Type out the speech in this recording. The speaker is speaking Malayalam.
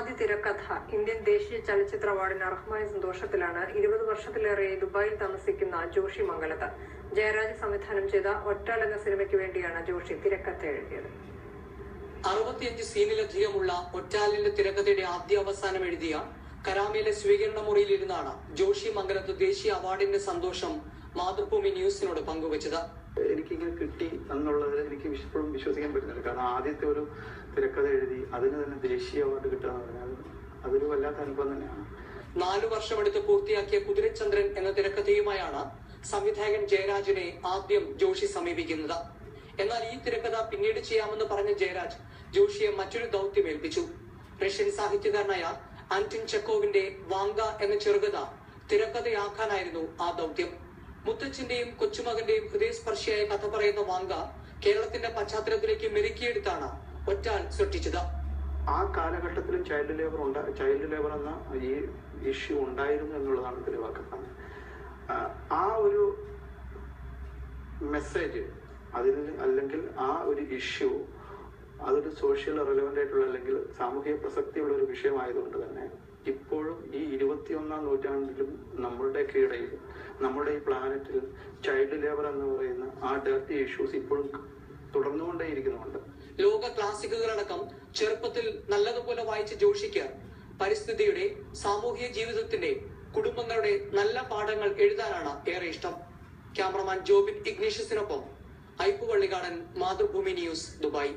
ആദ്യ തിരക്കഥ ഇന്ത്യൻ ദേശീയ ചലച്ചിത്ര അവാർഡിന് അർഹമായ സന്തോഷത്തിലാണ് ഇരുപത് വർഷത്തിലേറെ ദുബായിൽ താമസിക്കുന്ന ജോഷി മംഗലത്ത്. ജയരാജ് സംവിധാനം ചെയ്ത ഒറ്റാൽ എന്ന സിനിമയ്ക്ക് വേണ്ടിയാണ് ജോഷി തിരക്കഥ എഴുതിയത്. അറുപത്തിയഞ്ച് സീനിലധികമുള്ള ഒറ്റാലിന്റെ തിരക്കഥയുടെ ആദ്യ അവസാനം എഴുതിയ കരാമയിലെ സ്വീകരണ മുറിയിലിരുന്നാണ് ജോഷി മംഗലത്ത് ദേശീയ അവാർഡിന്റെ സന്തോഷം മാതൃഭൂമി ന്യൂസിനോട് പങ്കുവച്ചത്. എനിക്കിങ്ങനെ കിട്ടി എന്നുള്ളത് എനിക്ക് ഇപ്പോഴും വിശ്വസിക്കാൻ പറ്റുന്നില്ല. കാരണം ആദ്യത്തെ ഒരു തിരക്കഥ എഴുതി അതിന് തന്നെ ദേശീയ അവാർഡ് കിട്ടുക എന്ന് പറഞ്ഞാൽ അതൊരു വല്ലാത്ത അനുഭവം തന്നെയാണ്. നാലു വർഷമെടുത്ത് പൂർത്തിയാക്കിയ കുതിരചന്ദ്രൻ എന്ന തിരക്കഥയുമായാണ് സംവിധായകൻ ജയരാജിനെ ആദ്യം ജോഷി സമീപിക്കുന്നത്. എന്നാൽ ഈ തിരക്കഥ പിന്നീട് ചെയ്യാമെന്ന് പറഞ്ഞ ജയരാജ് ജോഷിയെ മറ്റൊരു ദൗത്യം ഏൽപ്പിച്ചു. റഷ്യൻ സാഹിത്യകാരനായ ആന്റിൻ ചെക്കോവിന്റെ വാങ്ക എന്ന ചെറുകഥ തിരക്കഥയാക്കാനായിരുന്നു ആ ദൗത്യം. മുത്തച്ഛന്റെയും കൊച്ചുമകന്റെയും ഹൃദയസ്പർശിയായ കഥ പറയുന്ന വാങ്ക കേരളത്തിന്റെ പശ്ചാത്തലത്തിലേക്ക് മെരുക്കിയെടുത്താണ് ഒറ്റാൽ സൃഷ്ടിച്ചത്. ആ കാലഘട്ടത്തിലും ചൈൽഡ് ലേബർ ഉണ്ടാ ചൈൽഡ് ലേബർ എന്ന ഈ ഇഷ്യൂ ഉണ്ടായിരുന്നു എന്നുള്ളതാണ് തെളിവാക്കുന്നത് ആ, ഒരു മെസ്സേജ് അതിന് അല്ലെങ്കിൽ ആ ഒരു ഇഷ്യൂ അതൊരു സോഷ്യൽ റെലവെന്റ് ആയിട്ടുള്ള അല്ലെങ്കിൽ സാമൂഹിക പ്രസക്തിയുള്ള ഒരു വിഷയമായതുകൊണ്ട് തന്നെ ഇപ്പോഴും ഈ ഇരുപത്തിയൊന്നാം നൂറ്റാണ്ടിലും നമ്മളുടെ ഇടയിൽ നമ്മുടെ ഈ പ്ലാനറ്റിൽ ചൈൽഡ് ലേബർ എന്ന് പറയുന്ന ആ ഡർട്ടി ഇഷ്യൂസ് ഇപ്പോഴും തുടർന്നുകൊണ്ടേയിരിക്കുന്നുണ്ട്. ലോക ക്ലാസിക്കുകളടക്കം ചെറുപ്പത്തിൽ നല്ലതുപോലെ വായിച്ച് ജോഷിക്ക് പരിസ്ഥിതിയുടെ സാമൂഹിക ജീവിതത്തിന്റെ കുടുംബങ്ങളുടെ നല്ല പാഠങ്ങൾ എഴുതാനാണ് ഏറെ ഇഷ്ടം. ക്യാമറമാൻ ജോബിൻ ഇഗ്നീഷ്യസിനൊപ്പം ഐപ്പുവള്ളികാടൻ മാതൃഭൂമി ന്യൂസ് ദുബായ്.